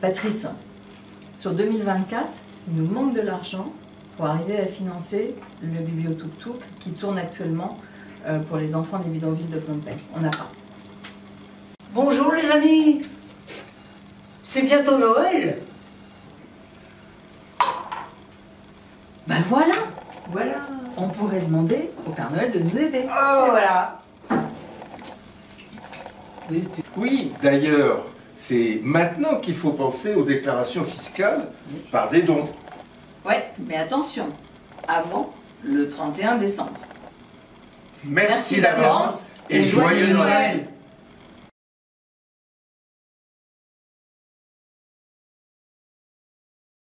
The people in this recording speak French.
Patrice, sur 2024, il nous manque de l'argent pour arriver à financer le biblio Tuk qui tourne actuellement euh, pour les enfants des bidonvilles de Phnom. On n'a pas. Bonjour les amis C'est bientôt Noël Ben voilà Voilà, on pourrait demander au Père Noël de nous aider. Oh. Et voilà. Oui, d'ailleurs, c'est maintenant qu'il faut penser aux déclarations fiscales par des dons. Ouais, mais attention, avant le 31 décembre. Merci d'avance et joyeux Noël